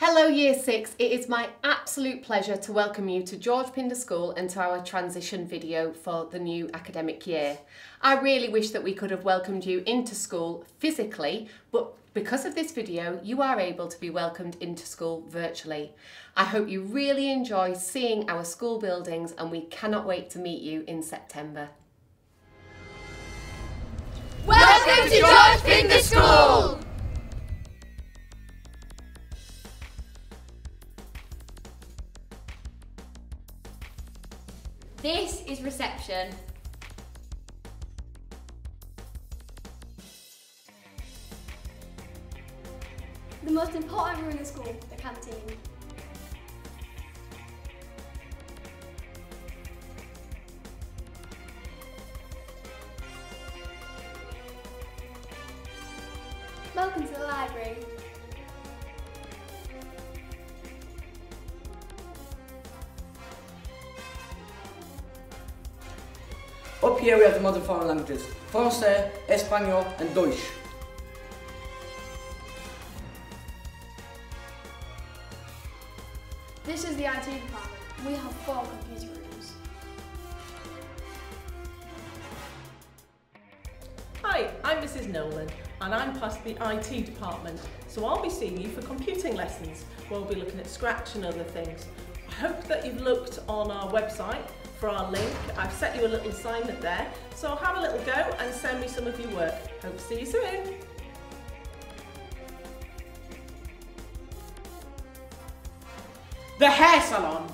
Hello Year 6, it is my absolute pleasure to welcome you to George Pindar School and to our transition video for the new academic year. I really wish that we could have welcomed you into school physically, but because of this video you are able to be welcomed into school virtually. I hope you really enjoy seeing our school buildings and we cannot wait to meet you in September. Welcome to George Pindar School! This is reception. The most important room in the school, the canteen. Welcome to the library. Up here we have the modern foreign languages, Francais, eh, Espanol and Deutsch. This is the IT department. We have four computer rooms. Hi, I'm Mrs Nolan and I'm part of the IT department so I'll be seeing you for computing lessons where we'll be looking at Scratch and other things. I hope that you've looked on our website for our link. I've set you a little assignment there so have a little go and send me some of your work. Hope to see you soon. The hair salon.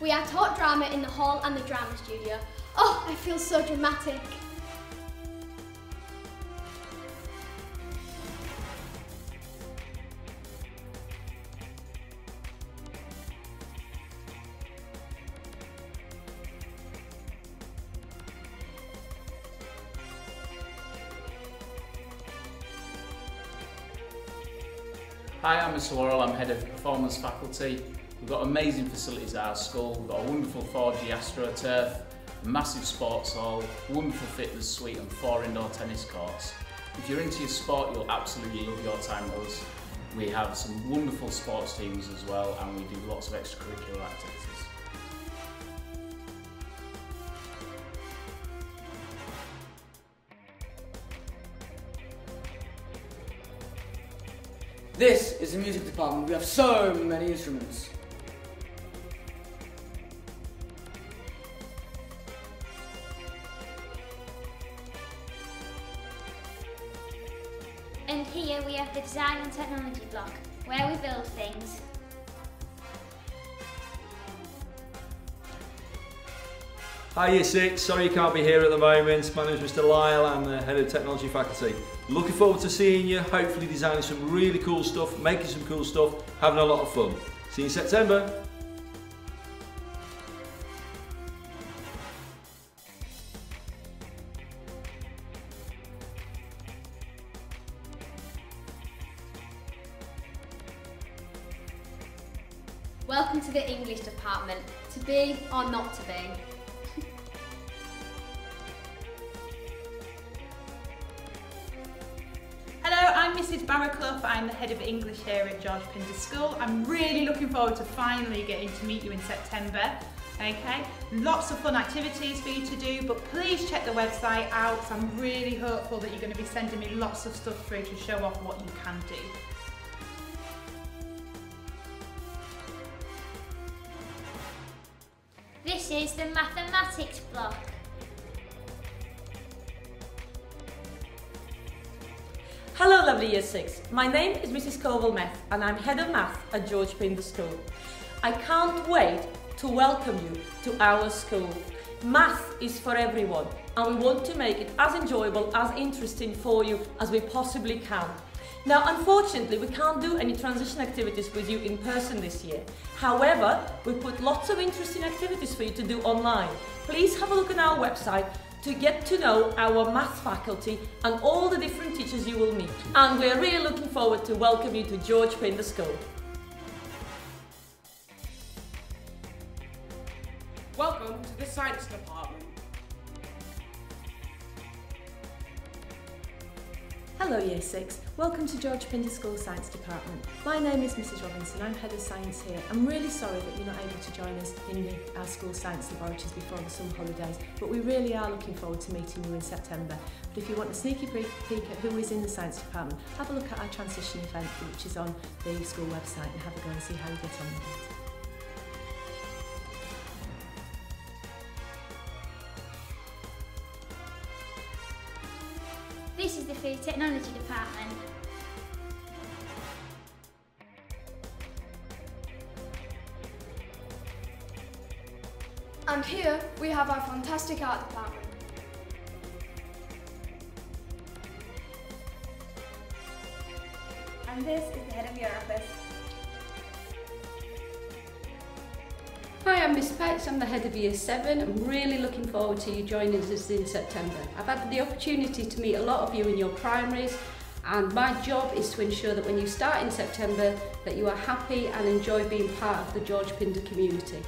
We are taught drama in the hall and the drama studio. Oh, I feel so dramatic. Hi, I'm Mr Worrell, I'm Head of Performance Faculty. We've got amazing facilities at our school. We've got a wonderful 4G AstroTurf, massive sports hall, wonderful fitness suite and four indoor tennis courts. If you're into your sport, you'll absolutely love your time with us. We have some wonderful sports teams as well and we do lots of extracurricular activities. This is the music department. We have so many instruments. And here we have the design and technology block, where we build things. Hi Year 6, sorry you can't be here at the moment. My name is Mr Lyle, I'm the Head of Technology Faculty. Looking forward to seeing you, hopefully designing some really cool stuff, making some cool stuff, having a lot of fun. See you in September. Welcome to the English department. To be or not to be. Mrs Barraclough. I'm the head of English here at George Pindar School. I'm really looking forward to finally getting to meet you in September. Okay, lots of fun activities for you to do, but please check the website out. I'm really hopeful that you're going to be sending me lots of stuff through to show off what you can do. This is the mathematics block. Hello lovely Year 6. My name is Mrs Coval Meth and I'm Head of Math at George Pindar School. I can't wait to welcome you to our school. Math is for everyone and we want to make it as enjoyable, as interesting for you as we possibly can. Now, unfortunately, we can't do any transition activities with you in person this year. However, we put lots of interesting activities for you to do online. Please have a look on our website to get to know our math faculty and all the different teachers you will meet. And we're really looking forward to welcome you to George Pindar School. Welcome to the Science Department. Hello Year 6, welcome to George Pindar School Science Department. My name is Mrs Robinson, I'm Head of Science here. I'm really sorry that you're not able to join us in our school science laboratories before the summer holidays, but we really are looking forward to meeting you in September. But if you want a sneaky peek at who is in the science department, have a look at our transition event which is on the school website and have a go and see how you get on with it. This is the Food Technology Department. And here we have our fantastic art department. And this is the head of your office. Hi, I'm Miss Petts, I'm the head of Year 7. I'm really looking forward to you joining us in September. I've had the opportunity to meet a lot of you in your primaries and my job is to ensure that when you start in September that you are happy and enjoy being part of the George Pindar community.